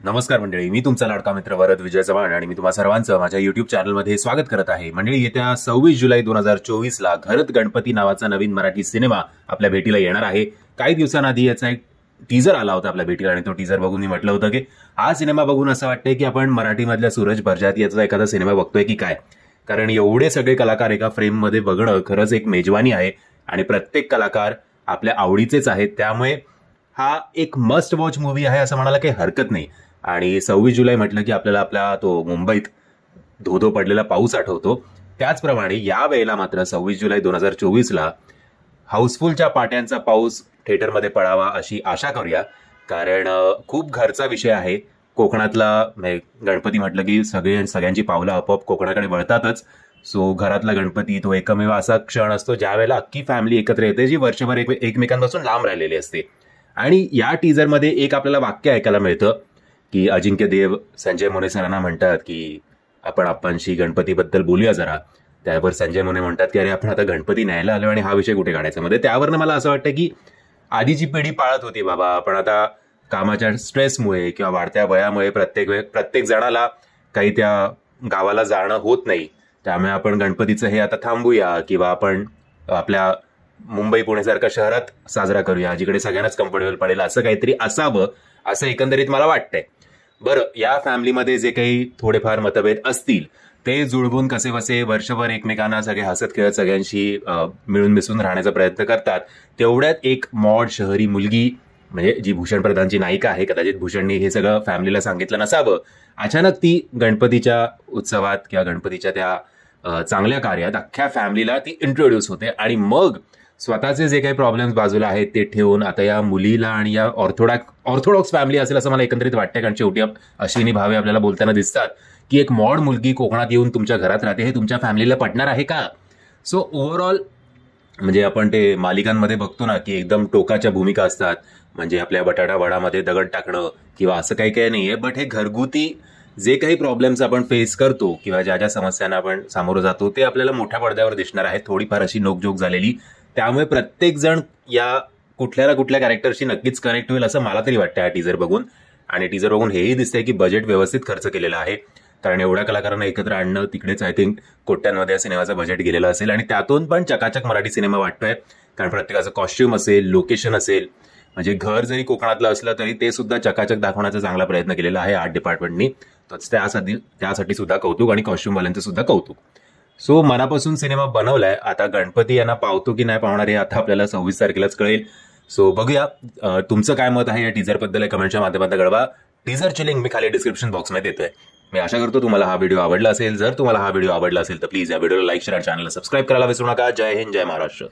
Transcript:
नमस्कार मंडळी मी तुमचा लाडका मित्र वरद विजय चव्हाण आणि मी तुम्हा सर्वांचं माझ्या युट्यूब चॅनलमध्ये स्वागत करत आहे. मंडळी येत्या सव्वीस जुलै दोन हजार चोवीस ला घरत गणपती नावाचा नवीन मराठी सिनेमा आपल्या भेटीला येणार आहे. काही दिवसांआधी याचा एक टीजर आला होता आपल्या भेटीला आणि तो टीजर बघून मी म्हटलं होतं की हा सिनेमा बघून असं वाटतंय की आपण मराठीमधल्या सूरज भरजात याचा एखादा सिनेमा बघतोय की काय? कारण एवढे सगळे कलाकार एका फ्रेममध्ये बघणं खरंच एक मेजवानी आहे आणि प्रत्येक कलाकार आपल्या आवडीचेच आहेत. त्यामुळे हा एक मस्ट वॉच मूवी आहे असं म्हणायला काही हरकत नाही. आणि सव्वीस जुलै म्हटलं की आपल्याला आपला तो मुंबईत धोधो पडलेला पाऊस आठवतो. त्याचप्रमाणे या वेळेला मात्र सव्वीस जुलै दोन हजार चोवीसला हाऊसफुलच्या पाट्यांचा पाऊस थिएटरमध्ये पडावा अशी आशा करूया. कारण खूप घरचा विषय आहे. कोकणातला म्हणजे गणपती म्हटलं की सगळे सगळ्यांची पावलं आपोआप कोकणाकडे वळतातच. सो घरातला गणपती तो एकमेव असा क्षण असतो ज्या वेळेला अख्खी फॅमिली एकत्र येते जी वर्षभर एक एकमेकांपासून लांब राहिलेली असते. आणि या टीजरमध्ये एक आपल्याला वाक्य ऐकायला मिळतं. की अजिंक्य देव संजय मोने सरांना म्हणतात की आपण आपणशी गणपतीबद्दल बोलूया जरा. त्यावर संजय मोने म्हणतात की अरे आपण आता गणपती न्यायला आलो आणि हा विषय कुठे काढायचा? मध्ये त्यावरनं मला असं वाटतं की आधीची पिढी पाळत होती बाबा आपण आता कामाच्या स्ट्रेसमुळे किंवा वाढत्या वयामुळे प्रत्येक वेळ प्रत्येक जणाला काही त्या गावाला जाणं होत नाही. त्यामुळे आपण गणपतीचं हे आता थांबूया किंवा आपण आपल्या मुंबई पुण्यासारख्या शहरात साजरा करूया जिकडे सगळ्यांनाच कम्फर्टेबल पडेल असं काहीतरी असावं असं एकंदरीत मला वाटतंय. बरं या फॅमिलीमध्ये जे काही थोडेफार मतभेद असतील ते जुळवून कसे बसे वर्षभर एकमेकांना सगळे हसत खेळत सगळ्यांशी मिळून मिसळून राहण्याचा प्रयत्न करतात तेवढ्यात एक मॉड शहरी मुलगी म्हणजे जी भूषण प्रधानची नायिका आहे कदाचित भूषणने हे सगळं फॅमिलीला सांगितलं नसावं अचानक ती गणपतीच्या उत्सवात किंवा गणपतीच्या त्या चांगल्या कार्यात अख्ख्या फॅमिलीला ती इंट्रोड्यूस होते आणि मग स्वतःचे जे काही प्रॉब्लेम्स बाजूला आहेत ते ठेवून आता या मुलीला आणि या ऑर्थोडॉक्स ऑर्थोडॉक्स फॅमिली असेल असं मला एकंदरीत वाटतं कारण शेवटी अश्विनी भावे आपल्याला बोलताना दिसतात की एक मॉड मुलगी कोकणात येऊन तुमच्या घरात राहते हे तुमच्या फॅमिलीला पटणार आहे का? सो ओव्हरऑल म्हणजे आपण ते मालिकांमध्ये बघतो ना की एकदम टोकाच्या भूमिका असतात. म्हणजे आपल्या बटाटा वडामध्ये दगड टाकणं किंवा असं काही काही नाही आहे बट हे घरगुती जे काही प्रॉब्लेम्स आपण फेस करतो किंवा ज्या ज्या समस्यांना आपण सामोरं जातो ते आपल्याला मोठ्या पडद्यावर दिसणार आहे थोडीफार अशी नोकझोक झालेली त्यामुळे प्रत्येक जण या कुठल्या ना कुठल्या कॅरेक्टरशी नक्कीच कनेक्ट होईल असं मला तरी वाटतं हा टीजर बघून. आणि टीजर बघून हेही दिसतंय की बजेट व्यवस्थित खर्च केलेला आहे. कारण एवढ्या कलाकारांना एकत्र आणणं तिकडेच आय थिंक कोट्यांमध्ये या सिनेमाचं बजेट गेलेलं असेल. आणि त्यातून पण चकाचक मराठी सिनेमा वाटतोय. कारण प्रत्येकाचं कॉस्ट्युम असेल लोकेशन असेल म्हणजे घर जरी कोकणातलं असलं तरी ते सुद्धा चकाचक दाखवण्याचा चांगला प्रयत्न केलेला आहे आर्ट डिपार्टमेंटनी तर त्यासाठी त्यासाठी सुद्धा कौतुक आणि कॉस्ट्युमवाल्यांचं सुद्धा कौतुक. सो मनापासून सिनेमा बनवलाय. आता गणपती यांना पावतो की नाही पावणार हे आता आपल्याला सव्वीस तारखेलाच कळेल. सो बघूया तुमचं काय मत आहे या टीजरबद्दल कमेंटच्या माध्यमात कळवा. टीजरची लिंक मी खाली डिस्क्रिप्शन बॉक्समध्ये देतोय. मी आशा करतो तुम्हाला हा व्हिडिओ आवडला असेल. जर तुम्हाला हा व्हिडिओ आवडला असेल तर प्लीज या व्हिडिओला लाईक शेअर आणि चॅनलला सबस्क्राईब करायला विसरू नका. जय हिंद जय महाराष्ट्र.